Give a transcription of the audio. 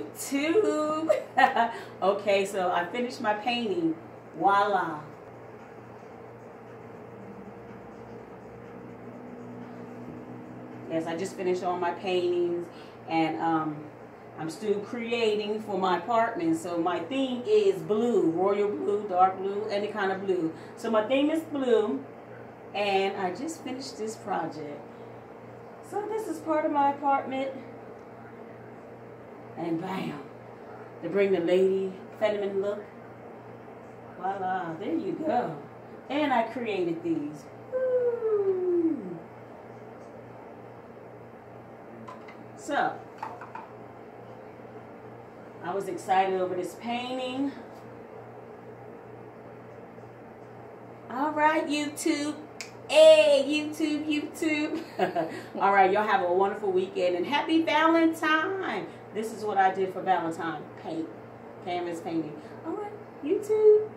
YouTube. okay, so I finished my painting. Voila. Yes, I just finished all my paintings and um, I'm still creating for my apartment. So my theme is blue, royal blue, dark blue, any kind of blue. So my theme is blue and I just finished this project. So this is part of my apartment. And bam, to bring the lady feminine look. Voila, there you go. And I created these. Woo. So, I was excited over this painting. All right, YouTube. Hey, YouTube, YouTube. All right, y'all have a wonderful weekend and happy Valentine. This is what I did for Valentine. Paint. Canvas painting. All right, YouTube.